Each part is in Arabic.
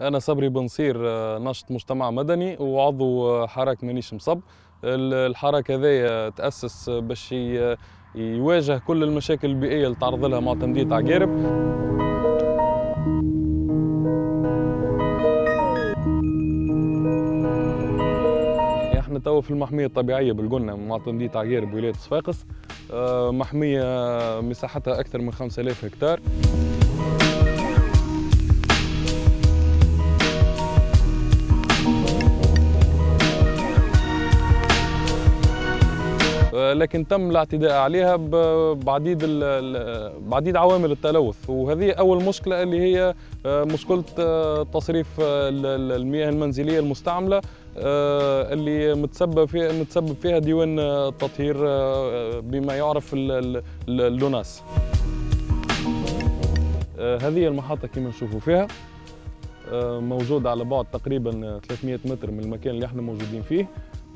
أنا صبري بنصير آه، ناشط مجتمع مدني وعضو آه، حراك مانيش مصب ال- الحراك هذايا تأسس باش يواجه كل المشاكل البيئية اللي تعرض لها معتمدية عقارب. إحنا توا في المحمية الطبيعية بالقلنا معتمدية عقارب ولاية صفاقس. آه، محمية مساحتها أكثر من 5000 هكتار. لكن تم الاعتداء عليها بعديد بعديد عوامل التلوث. وهذه أول مشكلة اللي هي آه، مشكلة آه، تصريف آه، ال- ال- المياه المنزلية المستعملة اللي متسبب فيها متسبب فيها ديوان التطهير بما يعرف ال- ال- ال- اللوناس هذه المحطة كما نشوفوا فيها موجودة على بعد تقريبا 300 متر من المكان اللي إحنا موجودين فيه.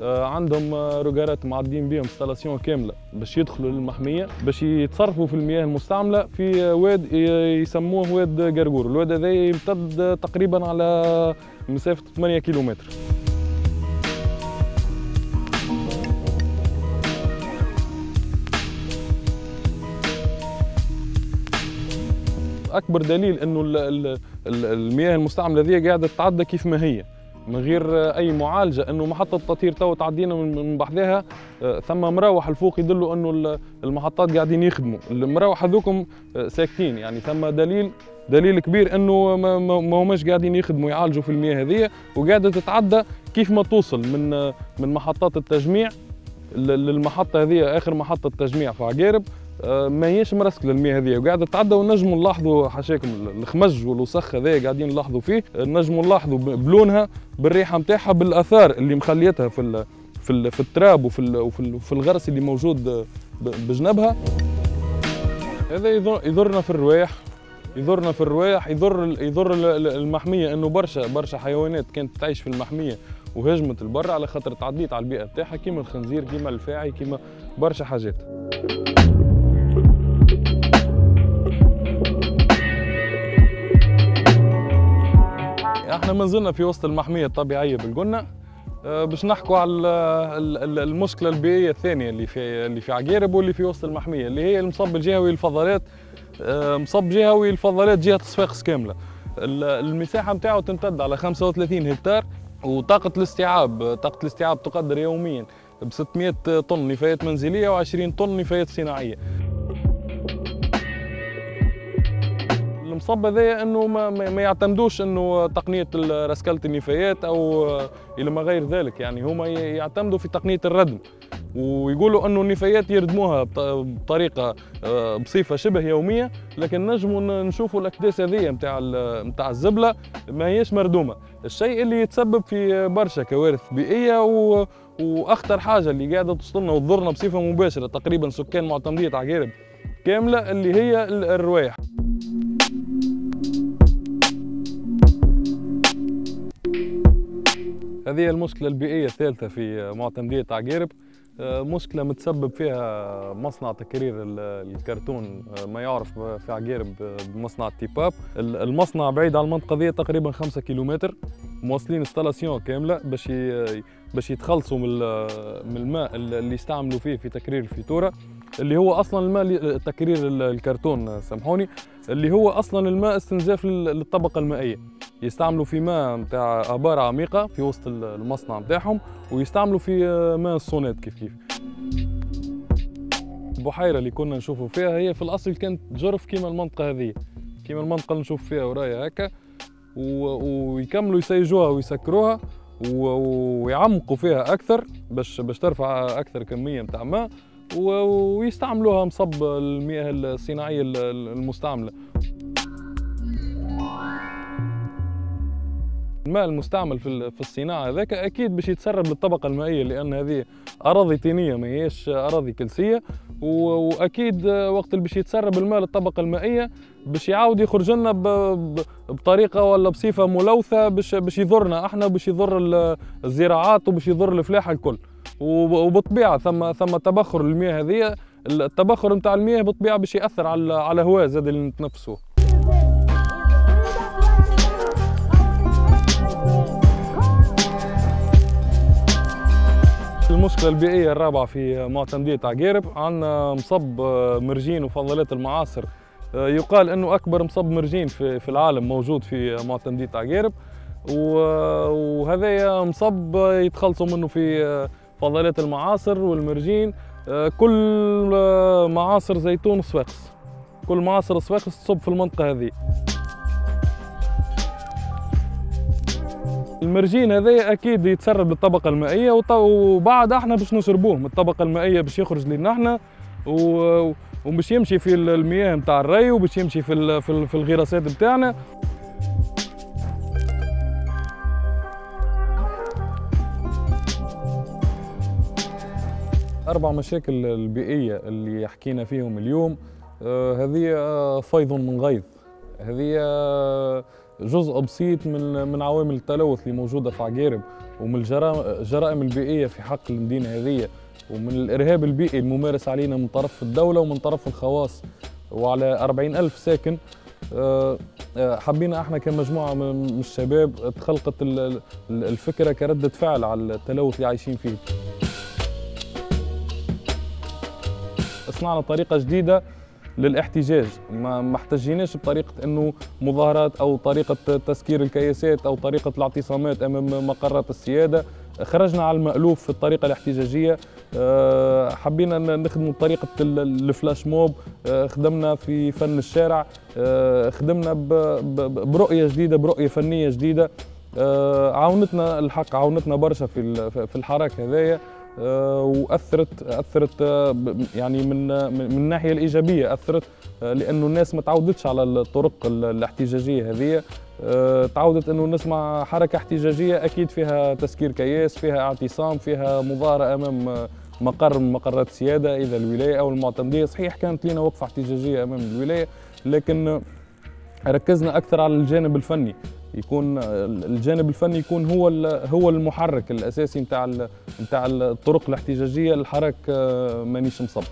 عندهم آه، روجارات معدين بهم انستالاسيون كاملة باش يدخلوا للمحمية باش يتصرفوا في المياه المستعملة في آه، واد يسموه واد قرقور. الواد هذا يمتد تقريبا على مسافة 8 كيلومتر. أكبر دليل إنه ال- ال- ال- المياه المستعملة ذي قاعدة تتعدى كيف ما هي. من غير أي معالجة إنه محطة تطهير تو تعدينا من بحذاها آه، ثم مراوح الفوق يدلوا إنه ال- المحطات قاعدين يخدموا. المراوح هذوكم آه، ساكتين. يعني ثم دليل دليل كبير إنه ما, ما ما هماش قاعدين يخدموا يعالجوا في المياه هذه وقاعدة تتعدى كيف ما توصل من آه، من محطات التجميع للمحطة هذه آخر محطة تجميع في عقارب. آه، ما هيش مرسكله المياه هذه وقاعده تتعدى ونجموا نلاحظوا حاشاكم الخمج والوسخ هذا قاعدين نلاحظوا فيه. نجموا نلاحظوا بلونها بالريحة نتاعها بالآثار اللي مخليتها في في في التراب وفي وفي, ال وفي الغرس اللي موجود آه، بجنبها. هذا يضر يضرنا في الرواح يضرنا في الرواح يضر يضر ال- ال- المحمية إنه برشا برشا حيوانات كانت تعيش في المحمية وهجمت البر على خاطر تعديت على البيئة بتاعها كيما الخنزير كيما الفاعي كيما برشا حاجات. إحنا ما زلنا في وسط المحمية الطبيعية بالقنة. آه، باش نحكوا على ال- ال- ال- المشكلة البيئية الثانية اللي في اللي في عقارب واللي في وسط المحمية اللي هي المصب الجهوي للفضلات. آه، مصب جهوي للفضلات جهة صفاقس كاملة. ال- المساحة نتاعو تمتد على 35 هكتار وطاقة الاستيعاب طاقة الاستيعاب تقدر يوميا ب 600 طن نفايات منزلية و20 طن نفايات صناعية. المصب هذايا إنه ما, ما يعتمدوش إنه تقنية رسكله النفايات أو إلى ما غير ذلك. يعني هما يعتمدوا في تقنية الردم. ويقولوا إنه النفايات يردموها بط- بطريقة آه، بصفة شبه يومية. لكن نجموا نشوفوا الأكداس هذيا نتاع نتاع الزبلة ما هيش مردومة. الشيء اللي يتسبب في برشا كوارث بيئية و... وأخطر حاجة اللي قاعدة توصلنا وتضرنا بصفة مباشرة تقريبا سكان معتمدية عقارب كاملة اللي هي ال- الروايح. هذه المشكلة البيئية الثالثة في معتمدية عقارب. آه، مشكلة متسبب فيها مصنع تكرير ال- الكرتون آه، ما يعرف في عقارب بمصنع تيباب. ال- المصنع بعيد عن المنطقة دي تقريبا خمسة كيلومتر. موصلين installation كاملة باش باش يتخلصوا من ال- من الماء اللي يستعملوا فيه في تكرير الفيتورة اللي هو أصلا الماء تكرير ال- الكرتون آه، سامحوني. اللي هو أصلا الماء استنزاف لل- للطبقة المائية. يستعملوا في ماء نتاع ابار عميقة في وسط ال- المصنع نتاعهم ويستعملوا في آه، ماء الصونات كيف كيف. البحيرة اللي كنا نشوفوا فيها هي في الأصل كانت جرف كيما المنطقة هذه. كيما المنطقة اللي نشوف فيها ورايا هكا. ويكملوا يسيجوها ويسكروها ويعمقوا فيها أكثر باش باش ترفع أكثر كمية نتاع ماء ويستعملوها مصب المياه الصناعية ال- المستعملة. الماء المستعمل في في الصناعة. هذاك أكيد باش يتسرب للطبقة المائية لأن هذه أراضي طينية ما هيش أراضي كلسية. وأكيد وقت اللي باش يتسرب الماء للطبقة المائية باش يعاود يخرج لنا بطريقة ولا بصفة ملوثة باش باش يضرنا إحنا باش يضر ال- الزراعات وباش يضر الفلاحه الكل. وب- وبالطبيعه ثم ثم تبخر المياه هذه التبخر نتاع المياه بالطبيعه باش يأثر على على الهواء زاد اللي نتنفسوه. المشكلة البيئية الرابعة في معتمدية عقارب عندنا مصب مرجين وفضلات المعاصر. يقال إنه أكبر مصب مرجين في, العالم موجود في معتمدية عقارب وهذا مصب يتخلصوا منه في فضلات المعاصر والمرجين. كل معاصر زيتون صفاقس. كل معاصر صفاقس تصب في المنطقة هذه. المرجين هذا أكيد يتسرب للطبقة المائية وبعد إحنا باش نشربوه من الطبقة المائية باش يخرج لنا إحنا وباش يمشي في المياه نتاع الري وباش يمشي في في الغراسات نتاعنا أربع مشاكل البيئية اللي حكينا فيهم اليوم آه، هذه فيض من غيظ. هذه جزء بسيط من من عوامل التلوث اللي موجودة في عقارب ومن الجرائم البيئية في حق المدينة هذه ومن الإرهاب البيئي الممارس علينا من طرف الدولة ومن طرف الخواص. وعلى 40 ألف ساكن آه، آه، حبينا إحنا كمجموعة من الشباب تخلقت الفكرة كردة فعل على التلوث اللي عايشين فيه. صنعنا طريقة جديدة للاحتجاج. ما ما احتجيناش بطريقة إنه مظاهرات أو طريقة تسكير الكياسات أو طريقة الاعتصامات أمام مقرات السيادة. خرجنا على المألوف في الطريقة الاحتجاجية. آه، حبينا نخدم طريقة الفلاش موب. آه، خدمنا في فن الشارع. آه، خدمنا برؤية جديدة برؤية فنية جديدة. عاونتنا الحق عاونتنا برشا في الحراك هذايا. واثرت أثرت آه، يعني من من الناحية الإيجابية أثرت آه، لأنه الناس ما تعودتش على الطرق الاحتجاجية هذه. تعودت أنه نسمع حركة احتجاجية أكيد فيها تسكير كياس فيها اعتصام فيها مظاهرة أمام مقر من مقرات السياده إذا الولاية أو المعتمدية. صحيح كانت لنا وقفة احتجاجية أمام الولاية لكن ركزنا أكثر على الجانب الفني. يكون الجانب الفني يكون هو هو المحرك الأساسي نتاع نتاع الطرق الاحتجاجية الحراك آه، مانيش مصب